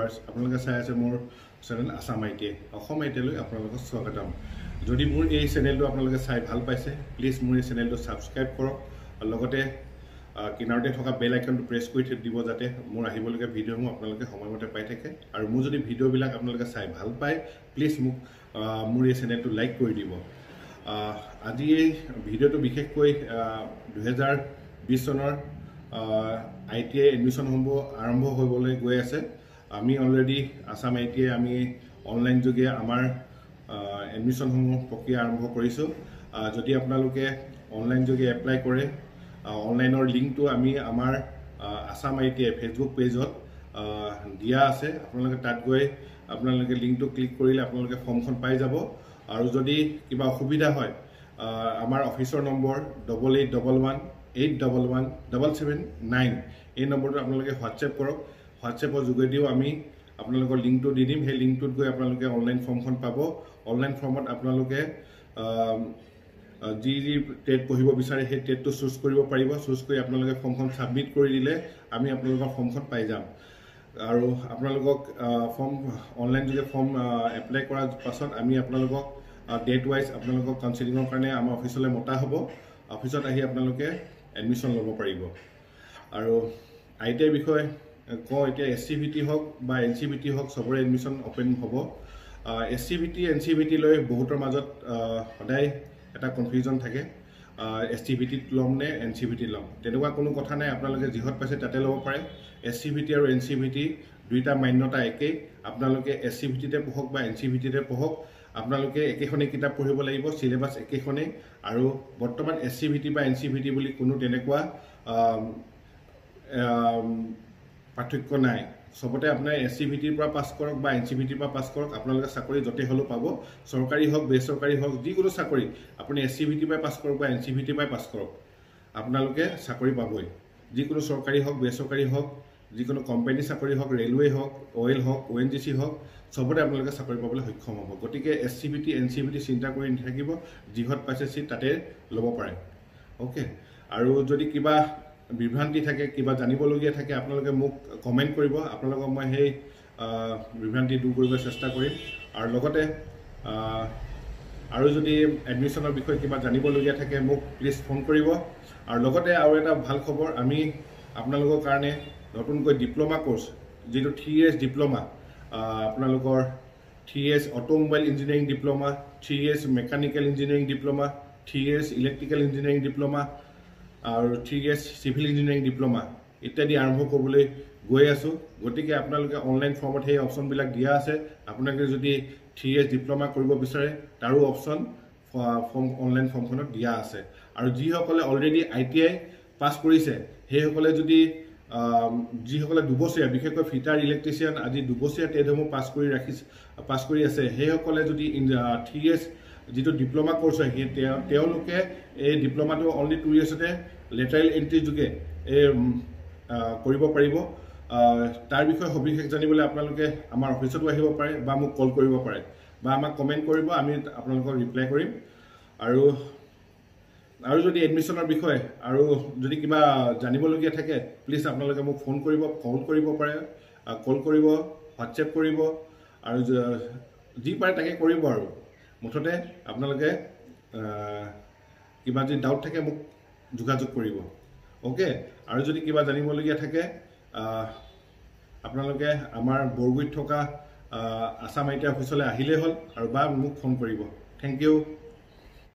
Viewers আপোনালোকে চাই আছে মোৰ channel Assam I T I Assam I T আইলৈ আপোনালোকক স্বাগতম। যদি মোৰ এই চেনেলটো আপোনালোকে চাই ভাল পাইছে প্লিজ মোৰ এই চেনেলটো ছাবস্ক্ৰাইব কৰক লগতে কিনাৰতে থকা বেল আইকনটো প্ৰেছ কৰি দিব যাতে মোৰ আহিবলগীয়া ভিডিঅ'সমূহ আপোনালোকে সময়মতে পাই থাকে। আৰু মোৰ যদি ভিডিঅ'বিলাক আপোনালোকে চাই ভাল পায় প্লিজ মোক মোৰ এই চেনেলটো লাইক কৰি দিব। আজি এই ভিডিঅ'টো বিশেষকৈ দুহেজাৰ বিছ চনৰ আই টি আই এডমিশ্যনসমূহ আৰম্ভ হ'বলৈ গৈ আছে। আমি অলৰেডি আছাম আই আমি অনলাইন যোগে আমাৰ এডমিশ্যনসমূহ প্ৰক্ৰিয়া আৰম্ভ কৰিছোঁ। যদি আপোনালোকে অনলাইন যোগে এপ্লাই কৰে অনলাইনৰ লিংকটো আমি আই টি আই ফেচবুক পেজত দিয়া আছে। আপোনালোকে তাত গৈ আপোনালোকে লিংকটো ক্লিক কৰিলে আপোনালোকে ফৰ্মখন পাই যাব। আৰু যদি কিবা অসুবিধা হয় আমাৰ অফিচৰ number double eight double one eight double one double seven nine এই নম্বৰটো আপোনালোকে হোৱাটছএপ কৰক। হোৱাটছএপৰ যোগেদিও আমি আপোনালোকৰ লিংকটো দি দিম। সেই লিংকটোত গৈ আপোনালোকে অনলাইন ফৰ্মখন পাব। অনলাইন ফৰ্মত আপোনালোকে যি যি টেট পঢ়িব বিচাৰে সেই টেটটো চুজ কৰিব পাৰিব। চুজ কৰি আপোনালোকে ফৰ্মখন ছাবমিট কৰি দিলে আমি আপোনালোকৰ ফৰ্মখন পাই যাম। আৰু আপোনালোকক ফৰ্ম অনলাইন যোগে ফৰ্ম এপ্লাই কৰাৰ পাছত আমি আপোনালোকক ডেট ৱাইজ আপোনালোকক কাউন্সিলিঙৰ কাৰণে আমাৰ অফিচলৈ মতা হ'ব। অফিচত আহি আপোনালোকে এডমিশ্যন ল'ব পাৰিব। আৰু আই টি আইৰ বিষয়ে কওঁ এতিয়া এছ চি ভি টি হওক বা এন চি ভি টি হওক চবৰে এডমিশ্যন অ'পেন হ'ব। S C V T N C V T লৈ বহুতৰ মাজত সদায় এটা কনফিউজন থাকে। এছ চি ভি টিত ল'ম নে এন চি ভি টি ল'ম? তেনেকুৱা কোনো কথা নাই আপোনালোকে যিহত পাইছে তাতে ল'ব পাৰে। এছ চি ভি টি আৰু এন চি ভি টি দুইটা মান্যতা একেই। আপোনালোকে এছ চি ভি টিতে পঢ়ক বা এন চি ভি টিতে পঢ়ক আপোনালোকে একেখনেই কিতাপ পঢ়িব লাগিব চিলেবাছ একেখনেই। আৰু বৰ্তমান এছ চি ভি টি বা এন চি ভি টি বুলি কোনো তেনেকুৱা পাৰ্থক্য নাই। চবতে আপোনাৰ এছ চি ভি টিৰ পৰা পাছ কৰক বা এন চি ভি টিৰ পৰা পাছ কৰক আপোনালোকে চাকৰি য'তে হ'লেও পাব। চৰকাৰী হওক বেচৰকাৰী হওক যিকোনো চাকৰি আপুনি এছ চি ভি টিৰ পৰাই পাছ কৰক বা এন চি ভি টিৰ পৰাই পাছ কৰক আপোনালোকে চাকৰি পাবই। যিকোনো চৰকাৰী হওক বেচৰকাৰী হওক যিকোনো কোম্পানী চাকৰি হওক ৰেলৱে হওক অইল হওক অ' এন জি চি হওক চবতে আপোনালোকে চাকৰি পাবলৈ সক্ষম হ'ব। গতিকে S C V T N C V T চিন্তা কৰি নাথাকিব যিহত পাইছে চিট তাতে ল'ব পাৰে। অ'কে আৰু যদি কিবা বিভ্ৰান্তি থাকে কিবা জানিবলগীয়া থাকে আপোনালোকে মোক কমেণ্ট কৰিব। আপোনালোকক মই সেই বিভ্ৰান্তি দূৰ কৰিবলৈ চেষ্টা কৰিম। আৰু লগতে আৰু যদি এডমিশ্যনৰ বিষয়ে কিবা জানিবলগীয়া থাকে মোক প্লিজ ফোন কৰিব। আৰু লগতে আৰু এটা ভাল খবৰ আমি আপোনালোকৰ কাৰণে নতুনকৈ ডিপ্ল'মা কোৰ্চ যিটো থ্ৰী ইয়েৰ্ছ ডিপ্ল'মা আপোনালোকৰ three years automobile engineering diploma three years mechanical engineering diploma three years electrical engineering diploma আৰু three years civil engineering diploma ইত্যাদি আৰম্ভ কৰিবলৈ গৈ আছোঁ। গতিকে আপোনালোকে অনলাইন ফৰ্মত সেই অপশ্যনবিলাক দিয়া আছে। আপোনালোকে যদি থ্ৰী ইয়েৰ্ছ ডিপ্ল'মা কৰিব বিচাৰে তাৰো অপশ্যন ফৰ্ম অনলাইন ফৰ্মখনত দিয়া আছে। আৰু যিসকলে already I T I pass কৰিছে সেইসকলে যদি যিসকলে দুবছৰীয়া বিশেষকৈ ফিটাৰ ইলেক্ট্ৰিচিয়ান আদি দুবছৰীয়া টেটসমূহ পাছ কৰি ৰাখিছে পাছ কৰি আছে সেইসকলে যদি থ্ৰী ইয়েৰ্ছ যিটো ডিপ্ল'মা কোৰ্চ হয় সেই তেওঁলোকে এই ডিপ্ল'মাটো অনলি টু ইয়েৰ্ছতে লেটাৰেল এণ্ট্ৰি যোগে এই কৰিব পাৰিব। তাৰ বিষয়ে সবিশেষ জানিবলৈ আপোনালোকে আমাৰ অফিচতো আহিব পাৰে বা মোক কল কৰিব পাৰে বা আমাক কমেণ্ট কৰিব আমি আপোনালোকক ৰিপ্লাই কৰিম। আৰু আৰু যদি এডমিশ্যনৰ বিষয়ে আৰু যদি কিবা জানিবলগীয়া থাকে প্লিজ আপোনালোকে মোক ফোন কৰিব কল কৰিব পাৰে কল কৰিব হোৱাটছএপ কৰিব আৰু যি পাৰে তাকে কৰিব আৰু। মুঠতে আপোনালোকে কিবা যদি ডাউট থাকে মোক যোগাযোগ কৰিব। অ'কে আৰু যদি কিবা জানিবলগীয়া থাকে আপোনালোকে আমাৰ বৰগুৰিত থকা আছাম আই টি অফিচলৈ আহিলেই হ'ল আৰু বা মোক ফোন কৰিব। Thank U